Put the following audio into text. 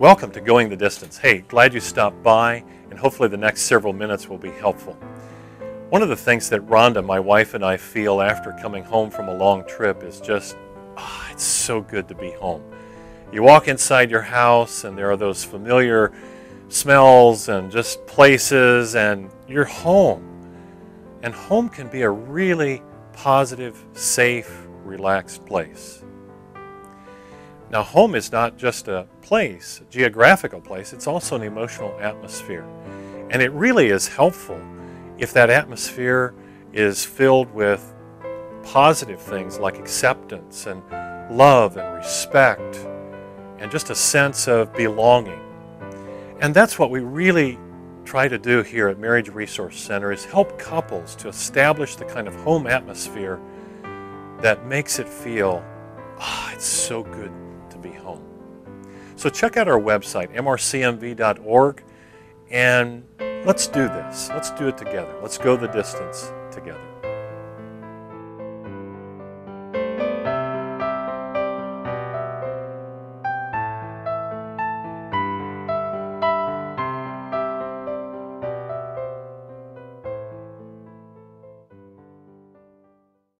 Welcome to Going the Distance. Hey, glad you stopped by, and hopefully the next several minutes will be helpful. One of the things that Rhonda, my wife, and I feel after coming home from a long trip is just, oh, it's so good to be home. You walk inside your house, and there are those familiar smells and just places, and you're home. And home can be a really positive, safe, relaxed place. Now, home is not just a place, a geographical place, it's also an emotional atmosphere. And it really is helpful if that atmosphere is filled with positive things like acceptance and love and respect and just a sense of belonging. And that's what we really try to do here at Marriage Resource Center is help couples to establish the kind of home atmosphere that makes it feel, ah, oh, it's so good to be home. So check out our website, mrcmv.org, and let's do this. Let's do it together. Let's go the distance together.